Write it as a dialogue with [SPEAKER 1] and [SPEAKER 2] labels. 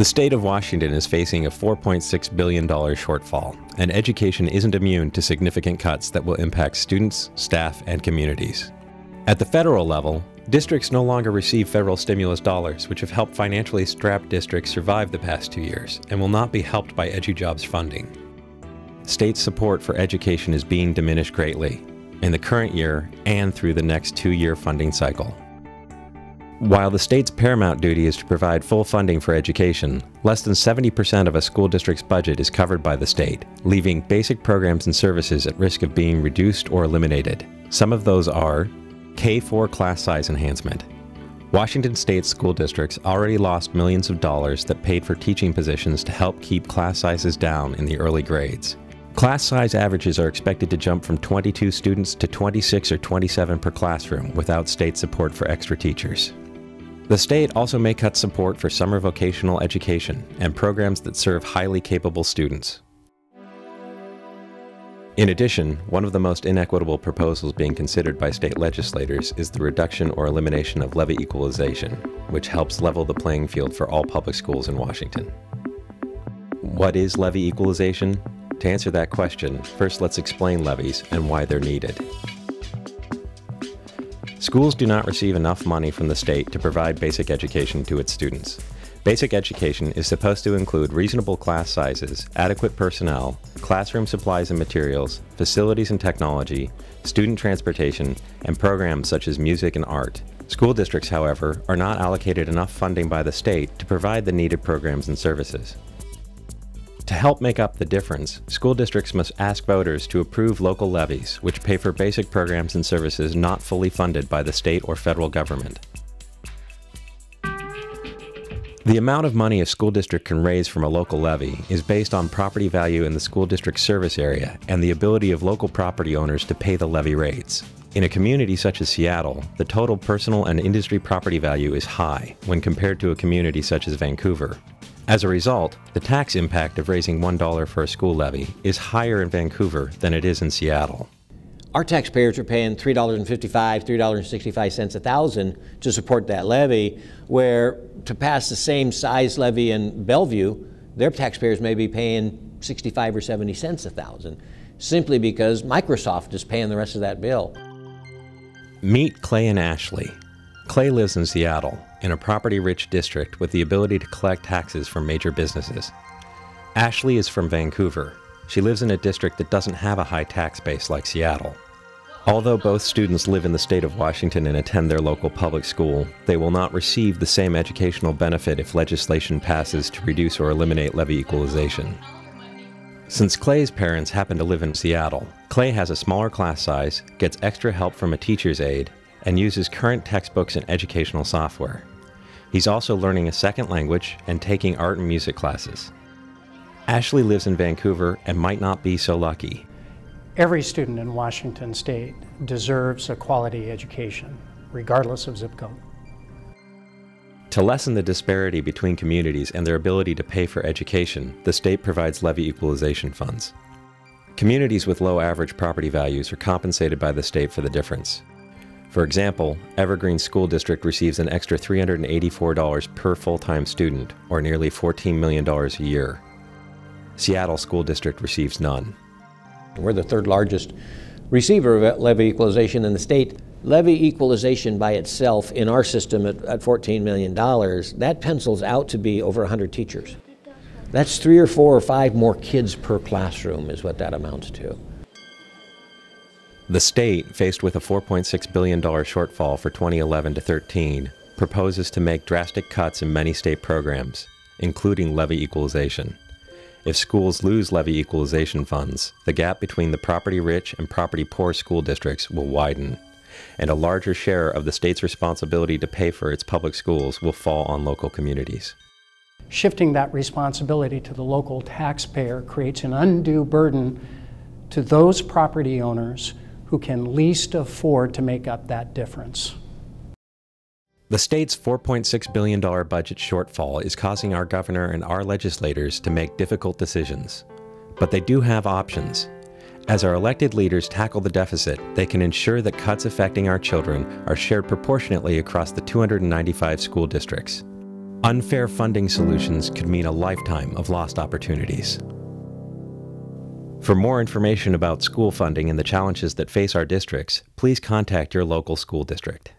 [SPEAKER 1] The state of Washington is facing a $4.6 billion shortfall, and education isn't immune to significant cuts that will impact students, staff, and communities. At the federal level, districts no longer receive federal stimulus dollars, which have helped financially strapped districts survive the past two years, and will not be helped by EduJobs funding. State support for education is being diminished greatly in the current year and through the next two year funding cycle. While the state's paramount duty is to provide full funding for education, less than 70% of a school district's budget is covered by the state, leaving basic programs and services at risk of being reduced or eliminated. Some of those are K-4 class size enhancement. Washington state school districts already lost millions of dollars that paid for teaching positions to help keep class sizes down in the early grades. Class size averages are expected to jump from 22 students to 26 or 27 per classroom without state support for extra teachers. The state also may cut support for summer vocational education and programs that serve highly capable students. In addition, one of the most inequitable proposals being considered by state legislators is the reduction or elimination of levy equalization, which helps level the playing field for all public schools in Washington. What is levy equalization? To answer that question, first let's explain levies and why they're needed. Schools do not receive enough money from the state to provide basic education to its students. Basic education is supposed to include reasonable class sizes, adequate personnel, classroom supplies and materials, facilities and technology, student transportation, and programs such as music and art. School districts, however, are not allocated enough funding by the state to provide the needed programs and services. To help make up the difference, school districts must ask voters to approve local levies, which pay for basic programs and services not fully funded by the state or federal government. The amount of money a school district can raise from a local levy is based on property value in the school district service area and the ability of local property owners to pay the levy rates. In a community such as Seattle, the total personal and industry property value is high when compared to a community such as Vancouver, as a result, the tax impact of raising $1 for a school levy is higher in Vancouver than it is in Seattle.
[SPEAKER 2] Our taxpayers are paying $3.55, $3.65 a thousand to support that levy, where to pass the same size levy in Bellevue, their taxpayers may be paying 65 or 70 cents a thousand, simply because Microsoft is paying the rest of that bill.
[SPEAKER 1] Meet Clay and Ashley. Clay lives in Seattle in a property-rich district with the ability to collect taxes from major businesses. Ashley is from Vancouver. She lives in a district that doesn't have a high tax base like Seattle. Although both students live in the state of Washington and attend their local public school, they will not receive the same educational benefit if legislation passes to reduce or eliminate levy equalization. Since Clay's parents happen to live in Seattle, Clay has a smaller class size, gets extra help from a teacher's aide, and uses current textbooks and educational software. He's also learning a second language and taking art and music classes. Ashley lives in Vancouver and might not be so lucky.
[SPEAKER 3] Every student in Washington state deserves a quality education, regardless of zip code.
[SPEAKER 1] To lessen the disparity between communities and their ability to pay for education, the state provides levy equalization funds. Communities with low average property values are compensated by the state for the difference. For example, Evergreen School District receives an extra $384 per full-time student, or nearly $14 million a year. Seattle School District receives none.
[SPEAKER 2] We're the third largest receiver of levy equalization in the state. Levy equalization by itself in our system at, at $14 million, that pencils out to be over 100 teachers. That's three or four or five more kids per classroom is what that amounts to.
[SPEAKER 1] The state, faced with a $4.6 billion shortfall for 2011 to 13, proposes to make drastic cuts in many state programs, including levy equalization. If schools lose levy equalization funds, the gap between the property-rich and property-poor school districts will widen, and a larger share of the state's responsibility to pay for its public schools will fall on local communities.
[SPEAKER 3] Shifting that responsibility to the local taxpayer creates an undue burden to those property owners who can least afford to make up that difference.
[SPEAKER 1] The state's $4.6 billion budget shortfall is causing our governor and our legislators to make difficult decisions. But they do have options. As our elected leaders tackle the deficit, they can ensure that cuts affecting our children are shared proportionately across the 295 school districts. Unfair funding solutions could mean a lifetime of lost opportunities. For more information about school funding and the challenges that face our districts, please contact your local school district.